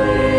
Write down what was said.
Yeah.